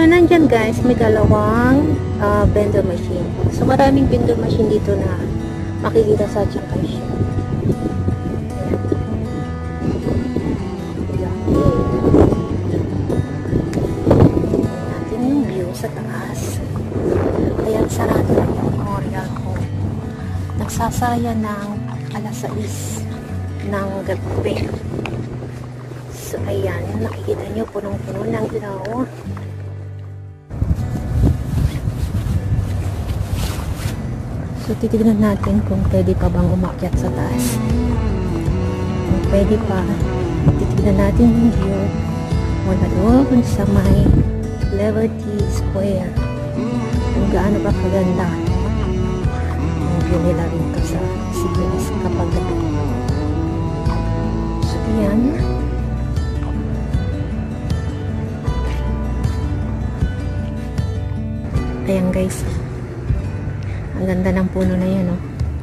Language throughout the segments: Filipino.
So, nandyan guys, may dalawang ah, vendor machine. So, maraming vendor machine dito na makikita sa Chiang Kai-shek. natin yung view sa taas. Ayan, sarado na yung memorial ko. Nagsasaya ng alas 6 ng gabi. So, ayan, nakikita nyo, punong-puno ng ilaw. So, titignan natin kung pwede pa bang umakyat sa taas. Kung pwede pa, titignan natin yung view mula doon sa may Liberty Square. Kung gaano ba kaganda yung view nila rito ganda ng puno na yan, oh.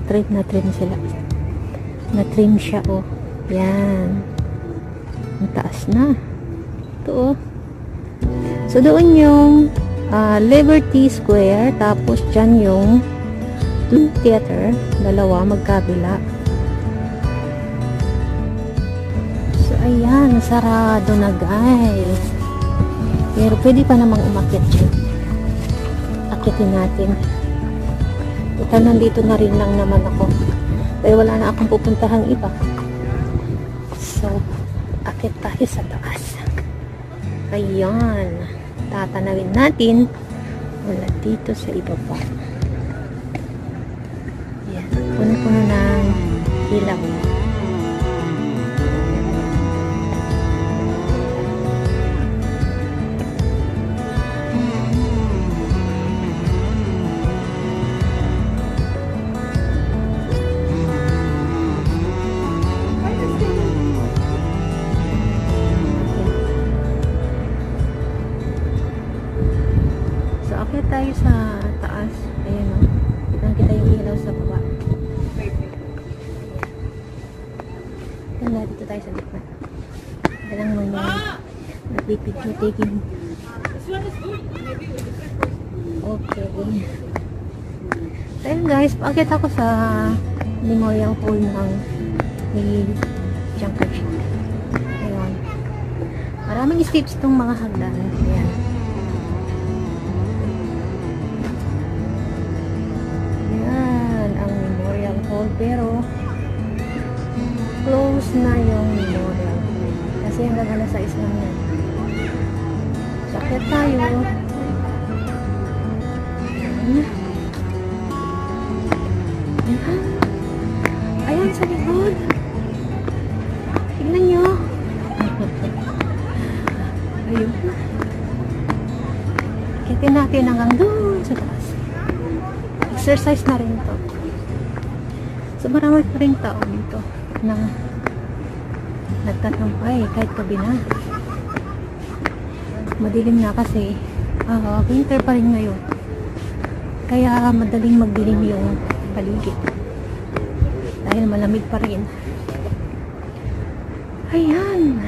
Trim na trim sila. Na-trim siya, oh. Yan. Ang taas na. Ito, oh. So, doon yung ah, Liberty Square. Tapos, dyan yung theater. Dalawa, magkabila. So, ayan. Sarado na, guys. Pero, pwede pa namang umakyat dyan. Akitin natin. Ito, nandito na rin lang naman ako. Kaya wala na akong pupuntahang iba. So, akit tayo sa taas. Ayan. Tatanawin natin mula dito sa ibaba. Ayan. Puno-puno ng ilaw. Nagpipicture taking. Okay. Ayun guys, pakita ko sa memorial hall ng ni Chiang Kai-shek. Ayun. Maraming steps itong mga hagdan. Ayan. Yan, ang memorial hall. Pero, close na yung memorial hall. Kasi hanggang alas 6 lang yan. Sakit tayo. Yan. Ayan. Sa likod. Tignan nyo. Ayun. Kitin natin hanggang doon sa taas exercise na rin to. So marami pa rin tao dito na nagtatampay kahit gabi na. Madilim na kasi ah, winter pa rin ngayon. Kaya madaling magdilim yung paligid. Dahil malamig pa rin. Ayan.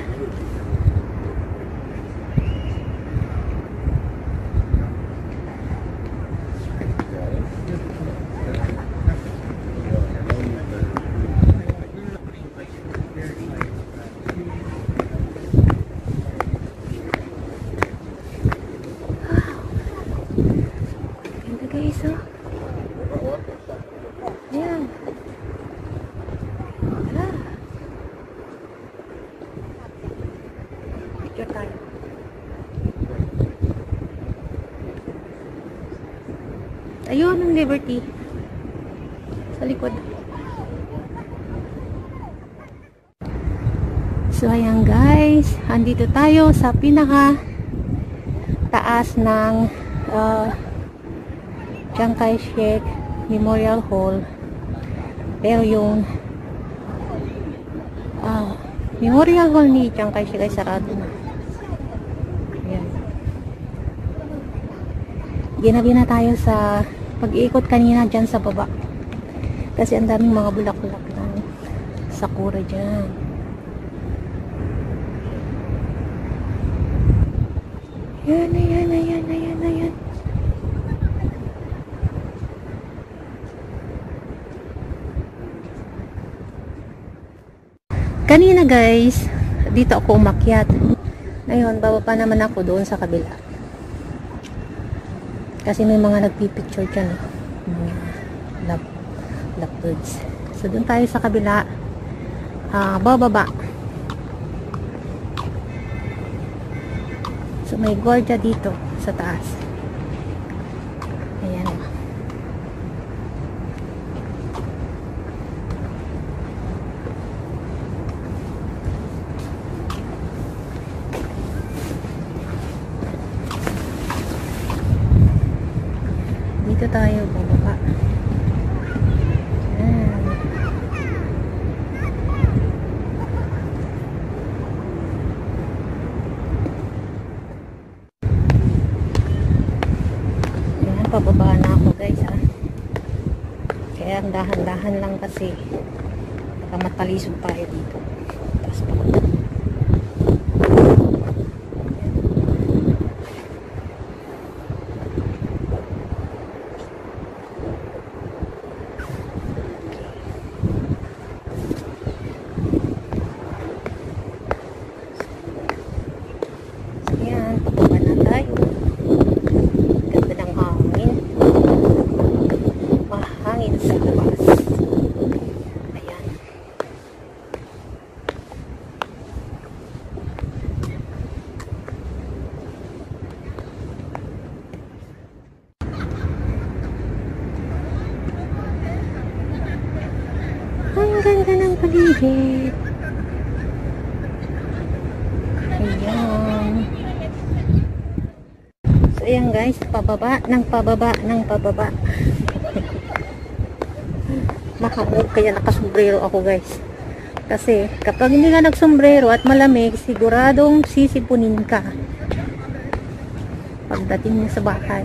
Ganda guys, oh. Ayan. Ah. Picture tayo. Ayun ang Liberty. Sa likod. So, ayan guys. Andito tayo sa pinaka taas ng uh, Chiang Kai-shek Memorial Hall. Pero yung ah, Memorial Hall ni Chiang Kai-shek ay sarado na. Ayan. Ginabi na tayo sa pag-iikot kanina dyan sa baba. Kasi ang daming mga bulak-bulak ng sakura dyan. Ayan, ayan, ayan, ayan, ayan. Kanina guys, dito ako umakyat. Ngayon, bababa naman ako doon sa kabila. Kasi may mga nagpipicture dyan. eh. Mga love, lovebirds. So, doon tayo sa kabila. Ah, bababa. So, may gwardiya dito sa taas. Ayan. Dito tayo bababa. Ayan. Ayan, pababa na ako guys ha. Kaya ang dahan-dahan lang kasi baka matalisod tayo dito. Tapos pa. Ayan, pababa na tayo. Ganda ng hangin. Mahangin Ayan. Ang ng paligid. Ayan. So, ayan guys, pababa, ng pababa, ng pababa. Mahamog, kaya nakasombrero ako guys. Kasi, kapag hindi ka nagsombrero at malamig, siguradong sisipunin ka. Pagdating mo sa bahay,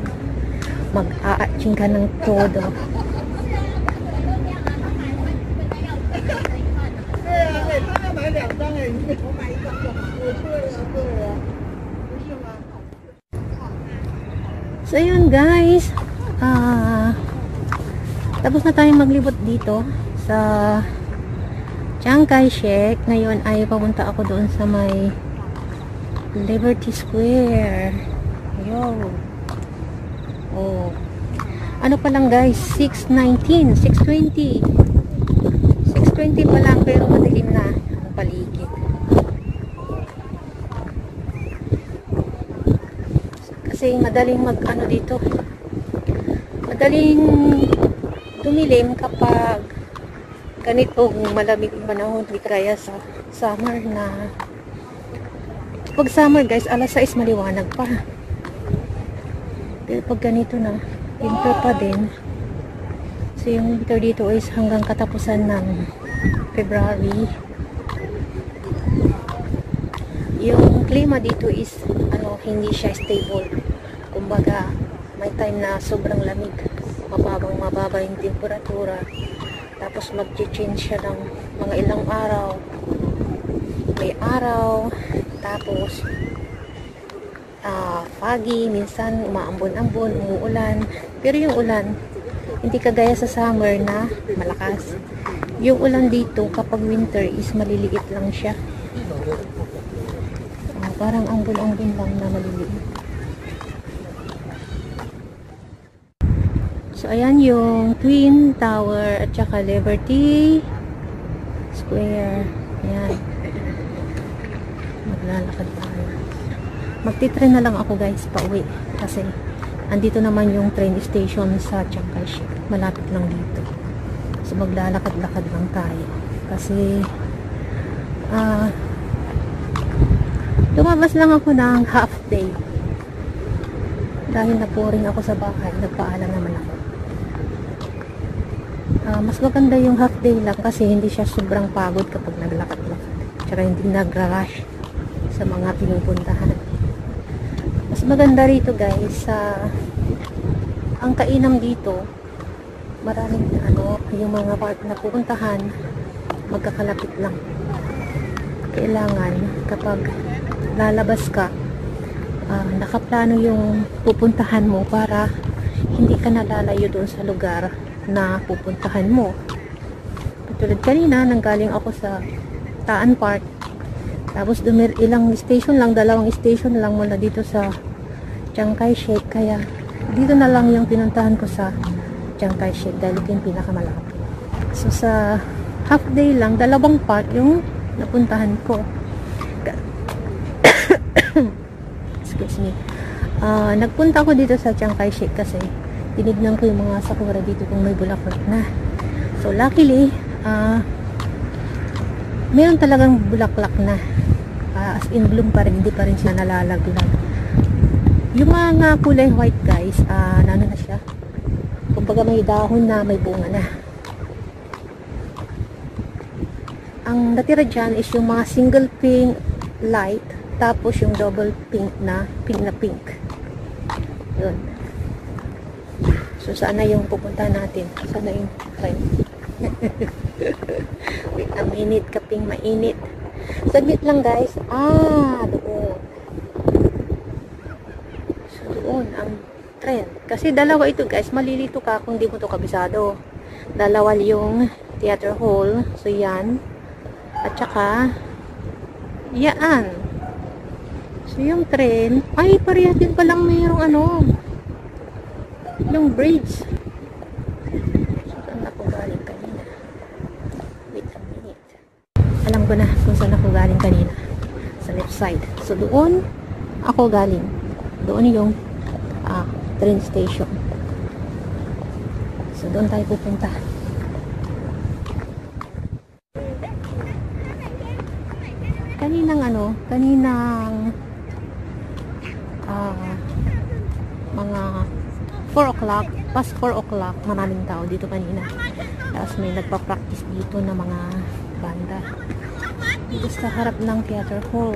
mag-aaching ka ng todo. So, ayun guys. Tapos na tayong maglibot dito sa Chiang Kai-shek. Ngayon ay papunta ako doon sa may Liberty Square. Yo. Oh. Ano pa lang guys? 6.19, 6.20. 6.20 pa lang pero madilim na ang paligid. Kasi madaling mag ano dito. Madaling dumilim kapag ganitong malamig panahon di kaya sa summer na. Pag summer guys alas 6 maliwanag pa. Pero pag ganito na winter pa din. So yung winter dito is hanggang katapusan ng February. Yung klima dito is ano hindi siya stable. Kumbaga may time na sobrang lamig mababang mababa yung temperatura tapos mag-change siya ng mga ilang araw. May araw tapos ah foggy minsan umaambon-ambon umuulan. Pero yung ulan hindi kagaya sa summer na malakas. Yung ulan dito kapag winter is maliliit lang siya. Ah, parang ambon-ambon lang na maliliit So, ayan yung Twin Tower at saka Liberty Square. Ayan. Maglalakad tayo. Magti-train na lang ako guys, pauwi. Kasi, andito naman yung train station sa Chiang Kai-shek. Malapit lang dito. So, maglalakad-lakad lang tayo. Kasi, ah, lumabas lang ako ng half day. Dahil napuring ako sa bahay, nagpaalam naman ako. Ah, mas maganda yung half day lang kasi hindi siya sobrang pagod kapag naglakad-lakad. Tsaka hindi nagra-rush sa mga pinupuntahan. Mas maganda rito guys sa ang kainam dito maraming ano yung mga part na pupuntahan magkakalapit lang. Kailangan kapag lalabas ka ah, nakaplano yung pupuntahan mo para hindi ka nalalayo doon sa lugar na pupuntahan mo. Katulad kanina, nanggaling ako sa Taan Park. Tapos dumir ilang station lang, dalawang station lang mula dito sa Chiang Kai-shek. Kaya dito na lang yung pinuntahan ko sa Chiang Kai-shek dahil ito yung pinakamalapit. So sa half day lang, dalawang part yung napuntahan ko. Excuse me. Ah, nagpunta ako dito sa Chiang Kai-shek kasi tinignan ko yung mga sakura dito kung may bulaklak na. So luckily, ah meron talagang bulaklak na. Ah, as in bloom pa rin, hindi pa rin siya nalalaglag. Yung mga kulay white guys, ah, ano na siya? Kumbaga may dahon na, may bunga na. Ang natira dyan is yung mga single pink light, tapos yung double pink na, pink na pink. Yun. So, saan na yung pupunta natin? Saan na yung friend? Wait a minute, kaping mainit. Saglit lang guys. Ah, doon. So, doon ang trend. Kasi dalawa ito guys. Malilito ka kung di mo to kabisado. Dalawa yung theater hall. So, yan. At saka, yaan. So, yung trend, ay, parehas din palang mayroong ano, yung bridge. Saan ako galing kanina? Wait a minute. Alam ko na kung saan ako galing kanina. Sa left side. So, doon ako galing. Doon yung ah, train station. So, doon tayo pupunta. Kaninang ano, kaninang ah, mga 4 o'clock, past 4 o'clock, maraming tao dito kanina. Tapos may nagpa-practice dito na mga banda. Dito sa harap ng theater hall.